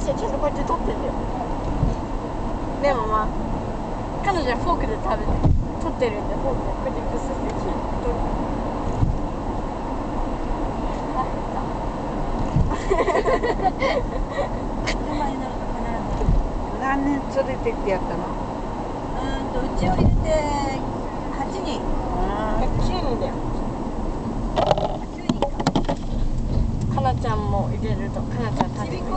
写真ちゃんとこうやって撮ってんだよ。でもまあ彼女はフォークで食べて撮ってるんでフォークでこうやってブスって切っとる何年連れてってやったの。うんとうちを入れて8人。9人だよ。9人か。かなちゃんも入れるとかなちゃん食べる